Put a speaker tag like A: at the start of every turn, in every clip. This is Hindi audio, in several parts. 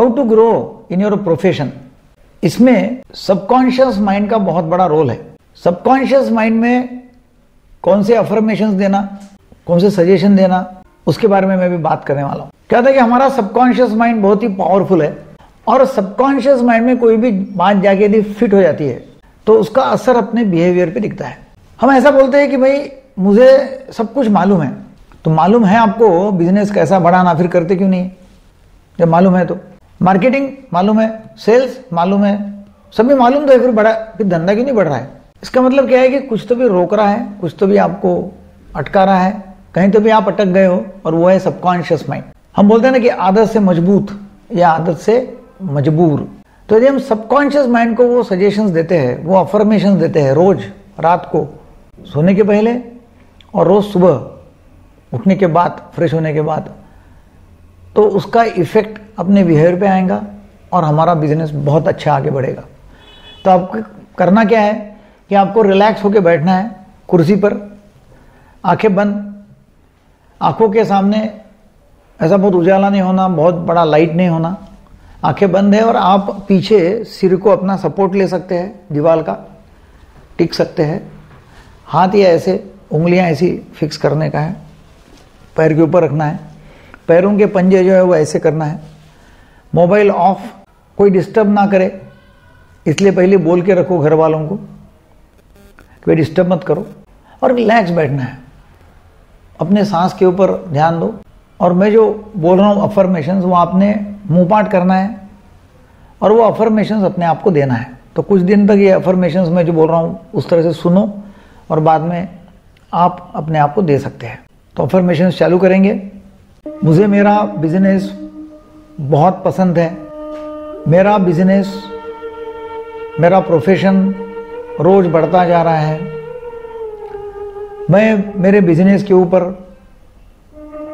A: How to grow in your profession इसमें सबकॉन्शियस माइंड का बहुत बड़ा रोल है। सबकॉन्शियस माइंड में कौन से अफर्मेशन देना, कौन से सजेशन देना, उसके बारे में मैं भी बात करने वाला हूँ। क्या था कि हमारा सबकॉन्शियस माइंड बहुत ही पावरफुल है और सबकॉन्शियस माइंड में कोई भी बात जाके यदि फिट हो जाती है तो उसका असर अपने बिहेवियर पे दिखता है। हम ऐसा बोलते हैं कि भाई, मुझे सब कुछ मालूम है। तो मालूम है आपको बिज़नेस कैसा बढ़ाना फिर करते क्यों नहीं? जब मालूम है तो। मार्केटिंग मालूम है सेल्स मालूम है सभी मालूम तो है, फिर बड़ा, फिर धंधा क्यों नहीं बढ़ रहा है? इसका मतलब क्या है कि कुछ तो भी रोक रहा है, कुछ तो भी आपको अटका रहा है, कहीं तो भी आप अटक गए हो, और वो है सबकॉन्शियस माइंड हम बोलते हैं ना कि आदत से मज़बूत या आदत से मजबूर. तो यदि हम सबकॉन्शियस माइंड को वो सजेशंस देते हैं, वो अफर्मेशन देते हैं रोज, रात को, सोने के पहले और रोज सुबह, उठने के बाद फ्रेश होने के बाद तो उसका इफ़ेक्ट अपने बिहेवियर पे आएगा और हमारा बिज़नेस बहुत अच्छा आगे बढ़ेगा। तो आपको करना क्या है कि आपको रिलैक्स होकर बैठना है कुर्सी पर, आँखें बंद, आँखों के सामने ऐसा बहुत उजाला नहीं होना, बहुत बड़ा लाइट नहीं होना, आँखें बंद है और आप पीछे सिर को अपना सपोर्ट ले सकते हैं, दीवार का, टिक सकते हैं। हाथ या ऐसे, उंगलियाँ ऐसी फिक्स करने का है, पैर के ऊपर रखना है, पैरों के पंजे जो है वो ऐसे करना है। मोबाइल ऑफ़, कोई डिस्टर्ब ना करे। इसलिए पहले बोल के रखो घर वालों को कोई डिस्टर्ब मत करो और रिलैक्स बैठना है। अपने सांस के ऊपर ध्यान दो। और मैं जो बोल रहा हूँ अफर्मेशन वो आपने मुँह पाठ करना है और वो अफर्मेशन अपने आप को देना है। तो कुछ दिन तक ये अफर्मेशन मैं जो बोल रहा हूँ, उस तरह से सुनो और बाद में आप अपने आप को दे सकते हैं। तो अफर्मेशन चालू करेंगे। मुझे मेरा बिज़नेस बहुत पसंद है। मेरा बिज़नेस मेरा प्रोफेशन रोज बढ़ता जा रहा है। मैं मेरे बिज़नेस के ऊपर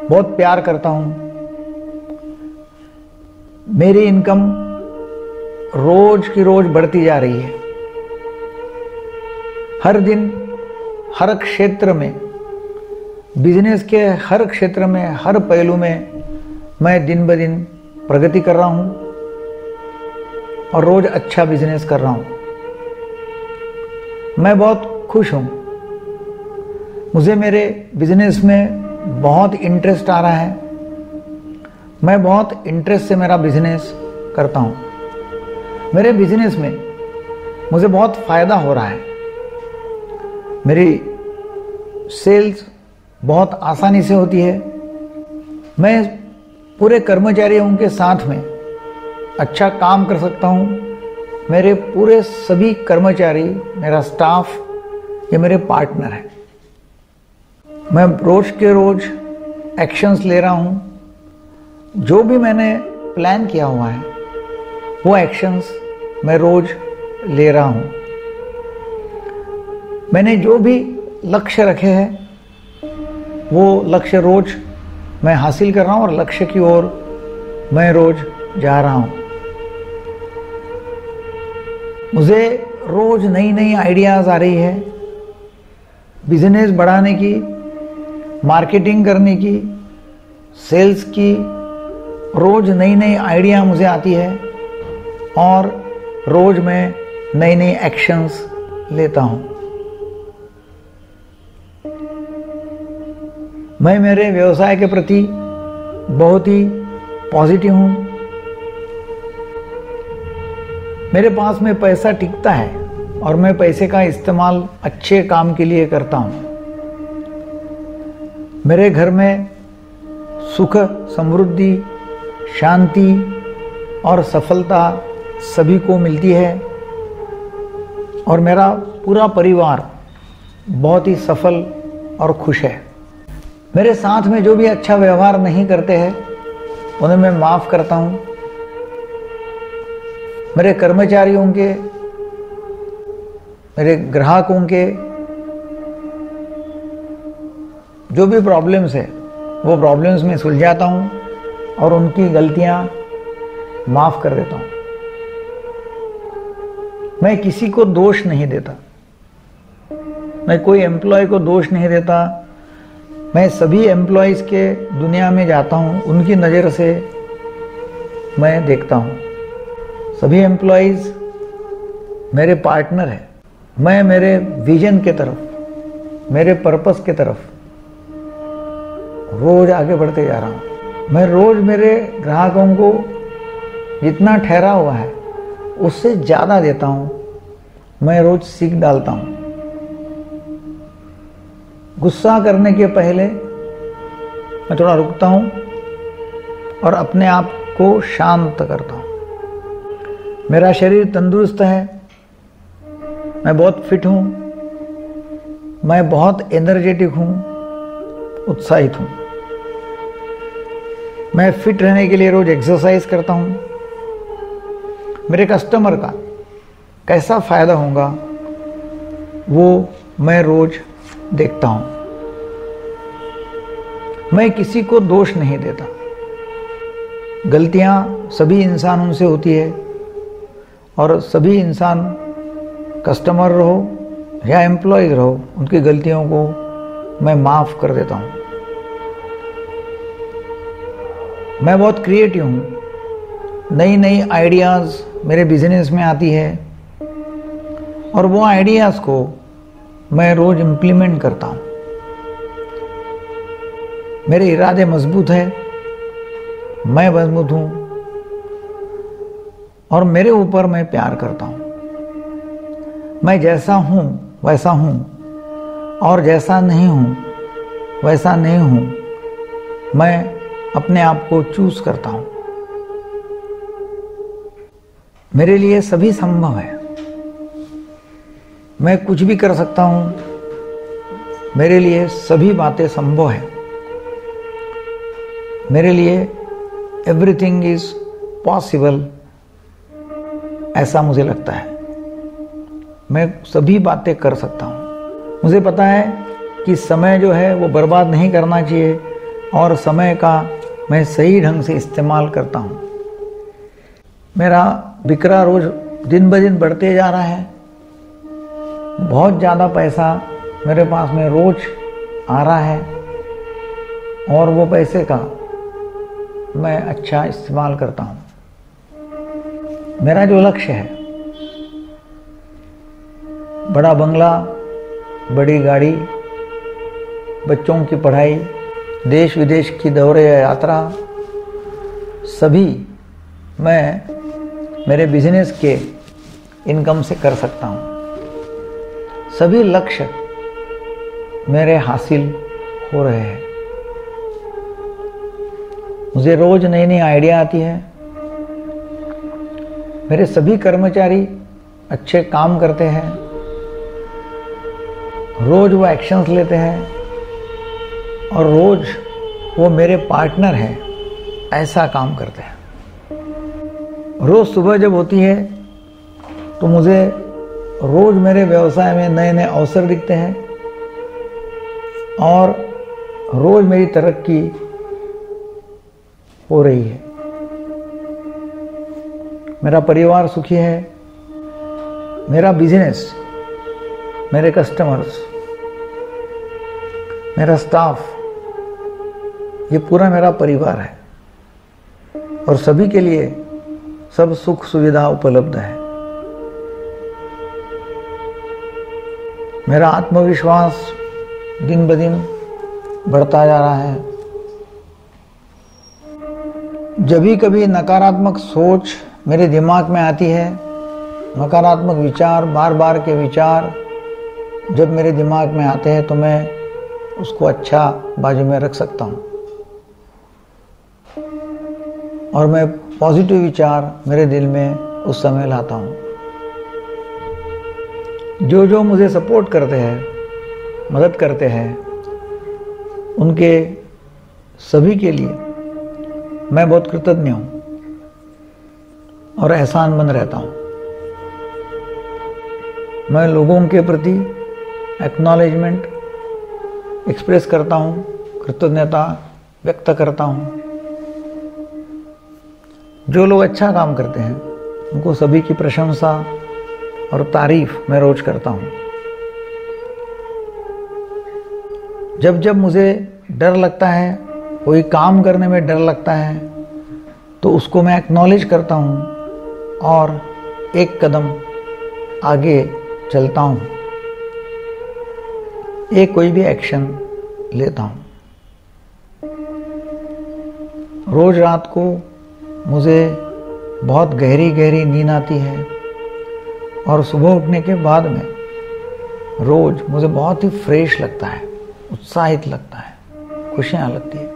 A: बहुत प्यार करता हूँ। मेरी इनकम रोज की रोज बढ़ती जा रही है। हर दिन, हर क्षेत्र में बिज़नेस के हर क्षेत्र में, हर पहलू में मैं दिन ब दिन प्रगति कर रहा हूँ और रोज अच्छा बिज़नेस कर रहा हूँ। मैं बहुत खुश हूँ। मुझे मेरे बिज़नेस में बहुत इंटरेस्ट आ रहा है। मैं बहुत इंटरेस्ट से मेरा बिज़नेस करता हूँ। मेरे बिज़नेस में मुझे बहुत फ़ायदा हो रहा है। मेरी सेल्स बहुत आसानी से होती है। मैं पूरे कर्मचारियों के साथ में। अच्छा काम कर सकता हूँ। मेरे पूरे सभी कर्मचारी, मेरा स्टाफ ये मेरे पार्टनर हैं। मैं रोज के रोज एक्शंस ले रहा हूँ। जो भी मैंने प्लान किया हुआ है, वो एक्शंस मैं रोज ले रहा हूँ। मैंने जो भी लक्ष्य रखे हैं, वो लक्ष्य रोज मैं हासिल कर रहा हूँ और लक्ष्य की ओर मैं रोज जा रहा हूँ। मुझे रोज नई नई आइडियाज़ आ रही है बिज़नेस बढ़ाने की मार्केटिंग करने की सेल्स की, रोज नई नई आइडिया मुझे आती है और रोज मैं नई नई एक्शंस लेता हूँ। मैं मेरे व्यवसाय के प्रति बहुत ही पॉजिटिव हूँ। मेरे पास में पैसा टिकता है और मैं पैसे का इस्तेमाल अच्छे काम के लिए करता हूँ। मेरे घर में सुख, समृद्धि, शांति और सफलता सभी को मिलती है और मेरा पूरा परिवार बहुत ही सफल और खुश है। मेरे साथ में जो भी अच्छा व्यवहार नहीं करते हैं, उन्हें मैं माफ़ करता हूँ। मेरे कर्मचारियों के मेरे ग्राहकों के जो भी प्रॉब्लम्स है, वो प्रॉब्लम्स में सुलझाता हूँ और उनकी गलतियाँ माफ़ कर देता हूँ। मैं किसी को दोष नहीं देता। मैं कोई एम्प्लॉय को दोष नहीं देता मैं सभी एम्प्लॉयज़ के दुनिया में जाता हूँ, उनकी नज़र से मैं देखता हूँ। सभी एम्प्लॉयज़ मेरे पार्टनर हैं। मैं मेरे विजन के तरफ़, मेरे पर्पस के तरफ़ रोज आगे बढ़ते जा रहा हूँ। मैं रोज मेरे ग्राहकों को जितना ठहरा हुआ है, उससे ज़्यादा देता हूँ। मैं रोज सीख डालता हूँ। गुस्सा करने के पहले मैं थोड़ा रुकता हूँ और अपने आप को शांत करता हूँ। मेरा शरीर तंदुरुस्त है, मैं बहुत फिट हूँ, मैं बहुत एनर्जेटिक हूँ, उत्साहित हूँ। मैं फिट रहने के लिए रोज एक्सरसाइज करता हूँ। मेरे कस्टमर का कैसा फ़ायदा होगा, वो मैं रोज देखता हूँ। मैं किसी को दोष नहीं देता। गलतियाँ सभी इंसानों से होती है और सभी इंसान कस्टमर रहो या एम्प्लॉयज़ रहो, उनकी गलतियों को मैं माफ़ कर देता हूँ। मैं बहुत क्रिएटिव हूँ। नई नई आइडियाज़ मेरे बिज़नेस में आती है और वो आइडियाज़ को मैं रोज़ इम्प्लीमेंट करता हूँ। मेरे इरादे मज़बूत है, मैं मज़बूत हूँ और मेरे ऊपर मैं प्यार करता हूँ। मैं जैसा हूँ, वैसा हूँ और जैसा नहीं हूँ, वैसा नहीं हूँ, मैं अपने आप को चूज़ करता हूँ। मेरे लिए सभी संभव है। मैं कुछ भी कर सकता हूँ। मेरे लिए सभी बातें संभव है। मेरे लिए एवरीथिंग इज़ पॉसिबल ऐसा मुझे लगता है। मैं सभी बातें कर सकता हूँ। मुझे पता है कि समय जो है वो बर्बाद नहीं करना चाहिए और समय का मैं सही ढंग से इस्तेमाल करता हूँ। मेरा बिकरा रोज दिन ब दिन बढ़ते जा रहा है। बहुत ज़्यादा पैसा मेरे पास में रोज आ रहा है और वो पैसे का मैं अच्छा इस्तेमाल करता हूँ। मेरा जो लक्ष्य है, बड़ा बंगला, बड़ी गाड़ी, बच्चों की पढ़ाई देश विदेश की दौरे यात्रा, सभी मैं मेरे बिज़नेस के इनकम से कर सकता हूँ। सभी लक्ष्य मेरे हासिल हो रहे हैं। मुझे रोज नई नई आइडिया आती है। मेरे सभी कर्मचारी अच्छे काम करते हैं। रोज वो एक्शंस लेते हैं और रोज वो मेरे पार्टनर हैं। ऐसा काम करते हैं। रोज सुबह जब होती है तो मुझे रोज मेरे व्यवसाय में नए नए अवसर दिखते हैं और रोज मेरी तरक्की हो रही है। मेरा परिवार सुखी है, मेरा बिज़नेस मेरे कस्टमर्स मेरा स्टाफ ये पूरा मेरा परिवार है और सभी के लिए सब सुख सुविधा उपलब्ध है। मेरा आत्मविश्वास दिन ब दिन बढ़ता जा रहा है। जब भी कभी नकारात्मक सोच मेरे दिमाग में आती है, नकारात्मक विचार बार बार के विचार जब मेरे दिमाग में आते हैं तो मैं उसको अच्छा बाजू में रख सकता हूँ। और मैं पॉजिटिव विचार मेरे दिल में उस समय लाता हूँ। जो जो मुझे सपोर्ट करते हैं, मदद करते हैं, उनके सभी के लिए मैं बहुत कृतज्ञ हूँ और एहसान बन रहता हूँ। मैं लोगों के प्रति एक्नॉलेजमेंट एक्सप्रेस करता हूँ, कृतज्ञता व्यक्त करता हूँ। जो लोग अच्छा काम करते हैं, उनको सभी की प्रशंसा और तारीफ़ मैं रोज करता हूँ। जब जब मुझे डर लगता है, कोई काम करने में डर लगता है तो उसको मैं एक्नॉलेज करता हूँ और एक कदम आगे चलता हूँ। एक कोई भी एक्शन लेता हूँ। रोज रात को मुझे बहुत गहरी गहरी नींद आती है। और सुबह उठने के बाद में रोज मुझे बहुत ही फ्रेश लगता है, उत्साहित लगता है, खुशियाँ लगती है।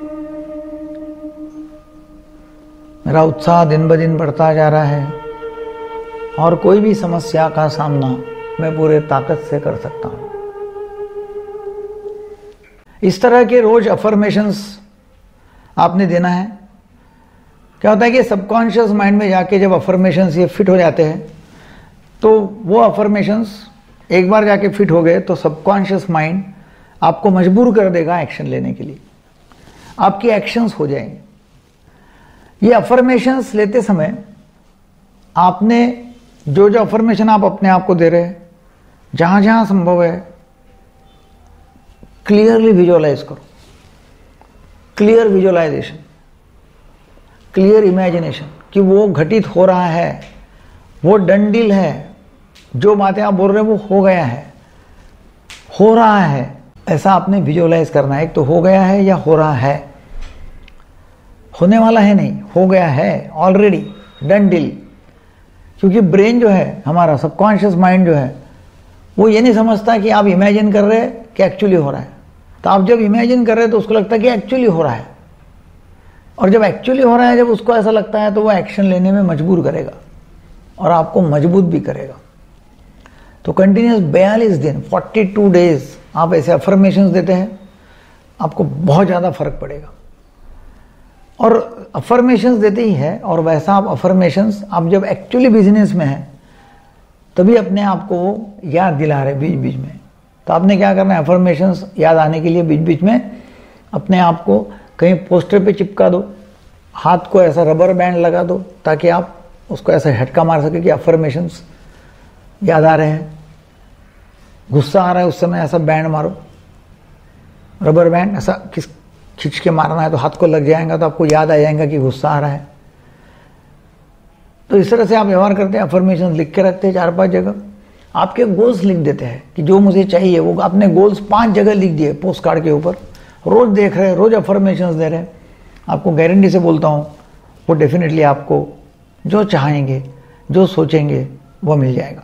A: मेरा उत्साह दिन ब दिन बढ़ता जा रहा है और कोई भी समस्या का सामना मैं पूरे ताकत से कर सकता हूँ। इस तरह के रोज अफर्मेशंस आपने देना है। क्या होता है कि सबकॉन्शियस माइंड में जाके जब अफर्मेशंस ये फिट हो जाते हैं तो वो अफर्मेशंस एक बार जाके फिट हो गए तो सबकॉन्शियस माइंड आपको मजबूर कर देगा एक्शन लेने के लिए। आपकी एक्शंस हो जाएँगे। ये अफर्मेशंस लेते समय आपने जो जो अफर्मेशन आप अपने आप को दे रहे हैं, जहाँ जहाँ संभव है क्लियरली विजुअलाइज करो। क्लियर विजुअलाइजेशन क्लियर इमेजिनेशन कि वो घटित हो रहा है, वो डंडिल है जो बातें आप बोल रहे हैं, वो हो गया है। हो रहा है। ऐसा आपने विजुअलाइज करना है, एक तो हो गया है या हो रहा है। होने वाला है नहीं, हो गया है ऑलरेडी डन डील क्योंकि ब्रेन जो है, हमारा सबकॉन्शियस माइंड जो है, वो ये नहीं समझता कि आप इमेजिन कर रहे हैं कि एक्चुअली हो रहा है। तो आप जब इमेजिन कर रहे हैं तो उसको लगता है कि एक्चुअली हो रहा है। और जब एक्चुअली हो रहा है, जब उसको ऐसा लगता है तो वो एक्शन लेने में मजबूर करेगा। और आपको मज़बूत भी करेगा। तो कंटिन्यूस बयालीस दिन 42 डेज़ आप ऐसे अफर्मेशन देते हैं, आपको बहुत ज़्यादा फ़र्क पड़ेगा। और अफर्मेशन देते ही है, और वैसा आप अफर्मेशन आप जब एक्चुअली बिज़नेस में हैं, तभी अपने आप को याद दिला रहे बीच बीच में। तो आपने क्या करना है अफर्मेशन याद आने के लिए बीच बीच में अपने आप को कहीं पोस्टर पे चिपका दो, हाथ को ऐसा रबर बैंड लगा दो, ताकि आप उसको ऐसा झटका मार सके कि अफर्मेशंस याद आ रहे हैं? गुस्सा आ रहा है उस समय, ऐसा बैंड मारो। रबर बैंड, ऐसा किस खींच के मारना है तो हाथ को लग जाएगा तो आपको याद आ जाएगा कि गुस्सा आ रहा है। तो इस तरह से आप व्यवहार करते हैं अफर्मेशन लिख के रखते हैं चार पाँच जगह। आपके गोल्स लिख देते हैं कि जो मुझे चाहिए, वो आपने गोल्स पाँच जगह लिख दिए पोस्ट कार्ड के ऊपर। रोज देख रहे हैं, रोज अफर्मेशन दे रहे हैं। आपको गारंटी से बोलता हूँ, वो डेफिनेटली आपको जो चाहेंगे, जो सोचेंगे, वो मिल जाएगा।